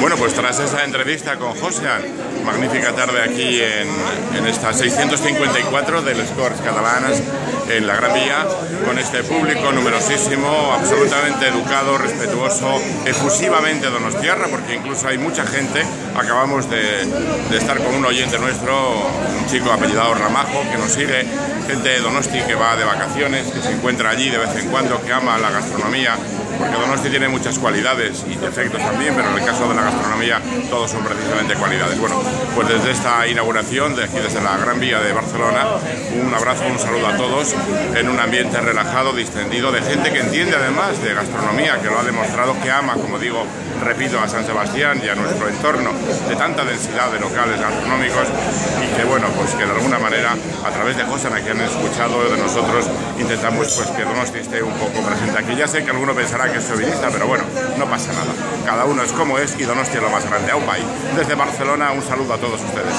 Bueno, pues tras esa entrevista con Josian, magnífica tarde aquí en, esta 654 del Scores Catalanas en la Gran Vía, con este público numerosísimo, absolutamente educado, respetuoso, efusivamente donostiarra, porque incluso hay mucha gente, acabamos de, de estar con un oyente nuestro, un chico apellidado Ramajo, que nos sigue, gente de Donosti que va de vacaciones, que se encuentra allí de vez en cuando, que ama la gastronomía, porque Donosti tiene muchas cualidades y defectos también, pero en el caso de la gastronomía todos son precisamente cualidades. Bueno, pues desde esta inauguración, de aquí desde la Gran Vía de Barcelona, un abrazo, un saludo a todos en un ambiente relajado, distendido, de gente que entiende además de gastronomía, que lo ha demostrado, que ama, como digo, repito, a San Sebastián y a nuestro entorno de tanta densidad de locales gastronómicos y que bueno, pues que alguna a través de Josana que han escuchado de nosotros intentamos pues que Donosti esté un poco presente aquí. Ya sé que alguno pensará que es sovinista, pero bueno, no pasa nada. Cada uno es como es y Donosti es lo más grande. Aún Desde Barcelona un saludo a todos ustedes.